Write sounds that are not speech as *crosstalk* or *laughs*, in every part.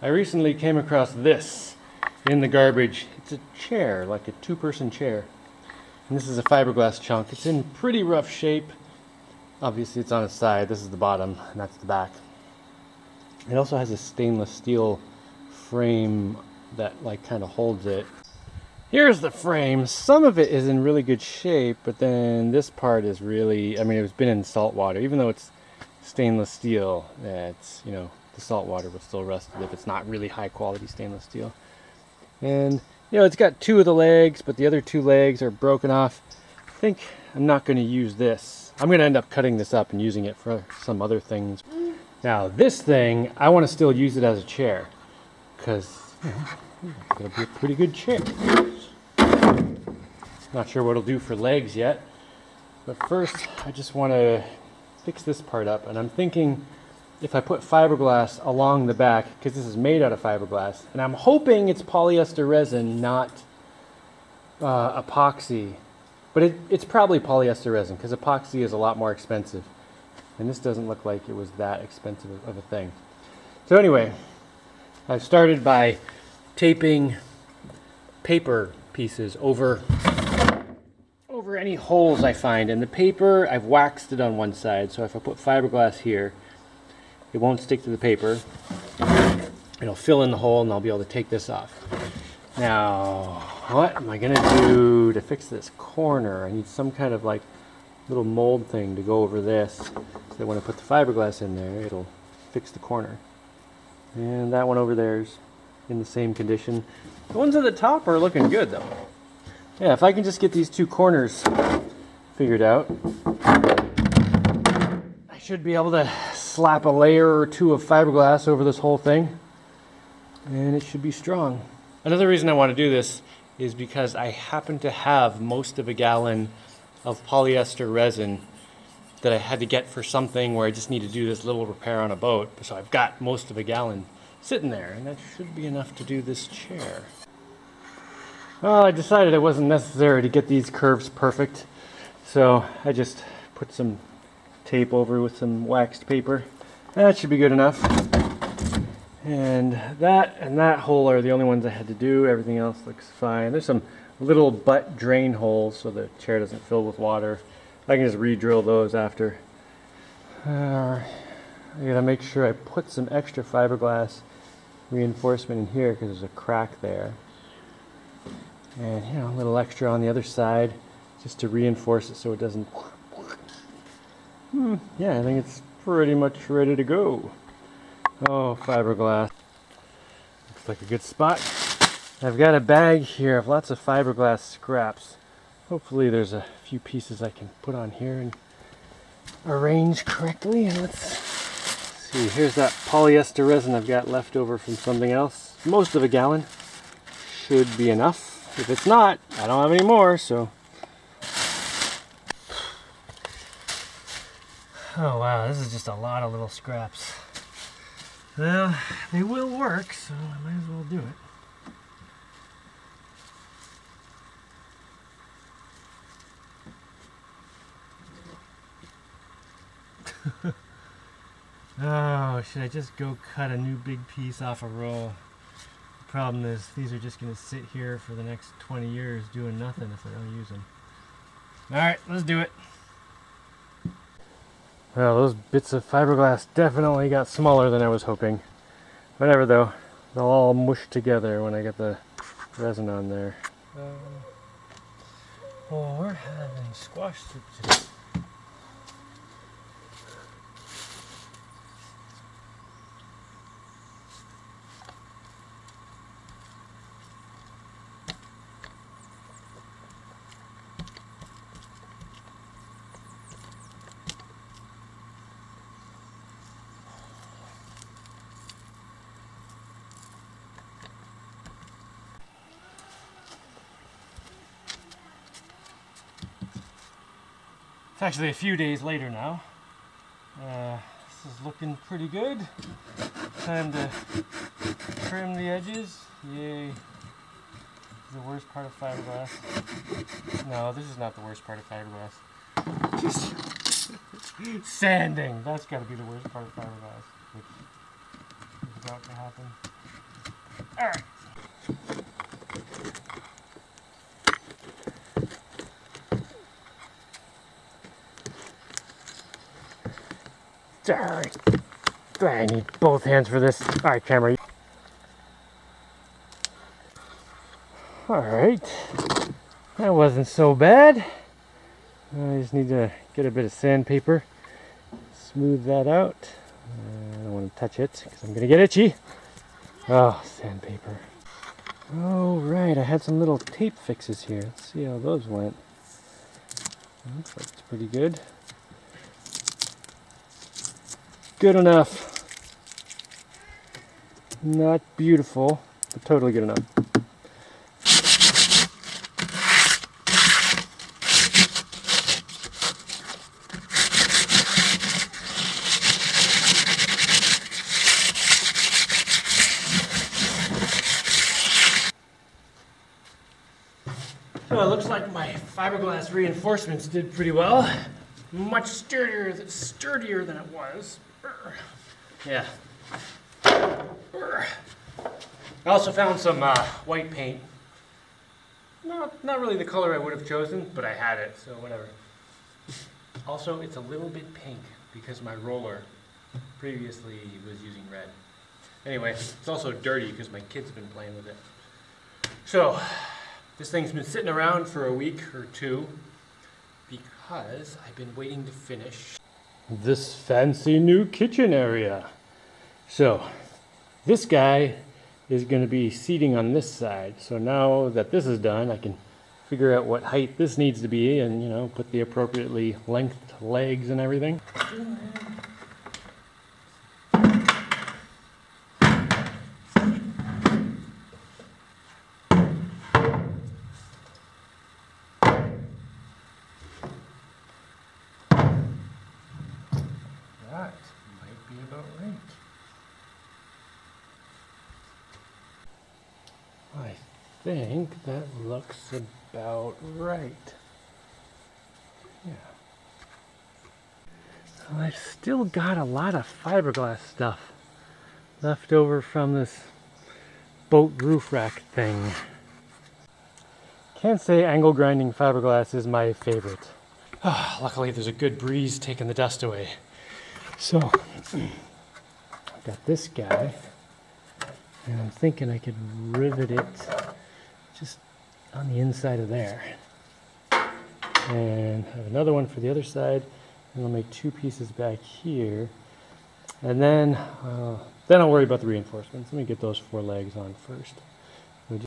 I recently came across this in the garbage. It's a chair, like a two-person chair. And this is a fiberglass chunk. It's in pretty rough shape. Obviously it's on its side. This is the bottom, and that's the back. It also has a stainless steel frame that like kind of holds it. Here's the frame. Some of it is in really good shape, but then this part is really, I mean, it's been in salt water. Even though it's stainless steel, it's, you know, the salt water will still rust if it's not really high quality stainless steel. And, you know, it's got two of the legs, but the other two legs are broken off. I think I'm not going to use this. I'm going to end up cutting this up and using it for some other things. Now, this thing, I want to still use it as a chair because know, it's going to be a pretty good chair. Not sure what it'll do for legs yet. But first, I just want to fix this part up. And I'm thinking if I put fiberglass along the back, because this is made out of fiberglass, and I'm hoping it's polyester resin, not uh, epoxy. But it, it's probably polyester resin, because epoxy is a lot more expensive. And this doesn't look like it was that expensive of a thing. So anyway, I've started by taping paper pieces over over any holes I find. And the paper, I've waxed it on one side, so if I put fiberglass here, it won't stick to the paper. It'll fill in the hole and I'll be able to take this off. Now, what am I gonna do to fix this corner? I need some kind of like little mold thing to go over this so that when I put the fiberglass in there, it'll fix the corner. And that one over there is in the same condition. The ones at the top are looking good though. Yeah, if I can just get these two corners figured out, I should be able to slap a layer or two of fiberglass over this whole thing and it should be strong. Another reason I want to do this is because I happen to have most of a gallon of polyester resin that I had to get for something where I just need to do this little repair on a boat. So I've got most of a gallon sitting there and that should be enough to do this chair. Well, I decided it wasn't necessary to get these curves perfect, so I just put some tape over with some waxed paper. That should be good enough. And that and that hole are the only ones I had to do. Everything else looks fine. There's some little butt drain holes so the chair doesn't fill with water. I can just re-drill those after. Uh, I gotta make sure I put some extra fiberglass reinforcement in here because there's a crack there and you know a little extra on the other side just to reinforce it so it doesn't hmm, yeah I think it's pretty much ready to go. Oh fiberglass. Looks like a good spot. I've got a bag here of lots of fiberglass scraps. Hopefully there's a few pieces I can put on here and arrange correctly. And let's see here's that polyester resin I've got left over from something else. Most of a gallon should be enough. If it's not, I don't have any more, so. Oh wow, this is just a lot of little scraps. Well, they will work, so I might as well do it. *laughs* oh, should I just go cut a new big piece off a roll? The problem is, these are just going to sit here for the next 20 years doing nothing if I don't use them. Alright, let's do it. Well, those bits of fiberglass definitely got smaller than I was hoping. Whatever though, they'll all mush together when I get the resin on there. Um, well, we're having squash soup today. It's actually a few days later now. Uh, this is looking pretty good. Time to trim the edges. Yay. The worst part of fiberglass. No, this is not the worst part of fiberglass. *laughs* Sanding. That's got to be the worst part of fiberglass, which is about to happen. All All right. I need both hands for this. All right, camera. All right. That wasn't so bad. I just need to get a bit of sandpaper, smooth that out. I don't want to touch it because I'm going to get itchy. Oh, sandpaper. Oh, right. I had some little tape fixes here. Let's see how those went. Looks like it's pretty good. Good enough. Not beautiful, but totally good enough. So it looks like my fiberglass reinforcements did pretty well. Much sturdier, sturdier than it was. Yeah. I also found some uh, white paint. Not, not really the color I would have chosen, but I had it, so whatever. Also, it's a little bit pink because my roller previously was using red. Anyway, it's also dirty because my kids have been playing with it. So, this thing's been sitting around for a week or two because I've been waiting to finish this fancy new kitchen area. So, this guy is going to be seating on this side. So now that this is done, I can figure out what height this needs to be and, you know, put the appropriately length legs and everything. That might be about right. I think that looks about right. Yeah. I've still got a lot of fiberglass stuff left over from this boat roof rack thing. Can't say angle grinding fiberglass is my favorite. Ah, luckily there's a good breeze taking the dust away. So, *clears throat* I've got this guy, and I'm thinking I could rivet it on the inside of there. And have another one for the other side, and I'll make two pieces back here. And then, uh, then I'll worry about the reinforcements. Let me get those four legs on first. We ju-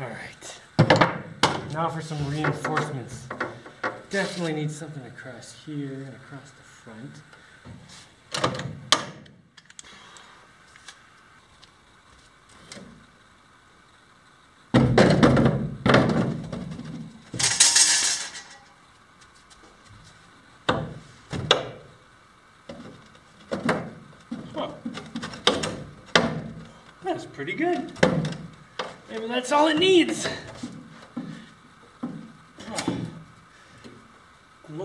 All right. Now for some reinforcements. Definitely need something across here and across the front. That's pretty good. Maybe that's all it needs.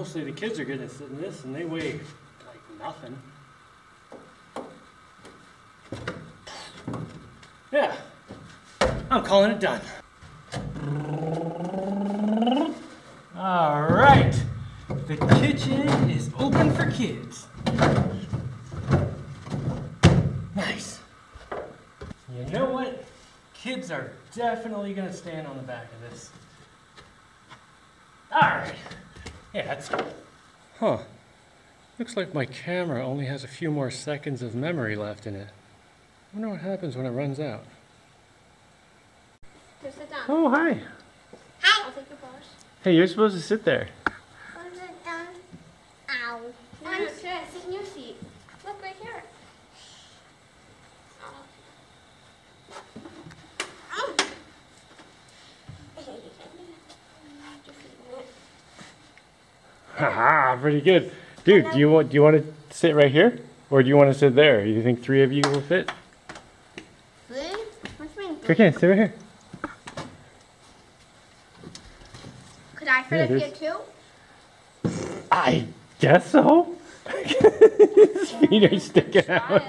Mostly the kids are at sitting this and they weigh like nothing. Yeah, I'm calling it done. All right, the kitchen is open for kids. Nice. You know what? Kids are definitely gonna stand on the back of this. Alright. Yeah, that's. Cool. Huh. Looks like my camera only has a few more seconds of memory left in it. I wonder what happens when it runs out. Here, sit down. Oh, hi. Hi. I'll take your brush. Hey, you're supposed to sit there. pretty good. Dude, do you want do you want to sit right here, or do you want to sit there? You think three of you will fit? Three? Okay, sit right here. Could I fit yeah, up here too? I guess so. *laughs* His feet are sticking out.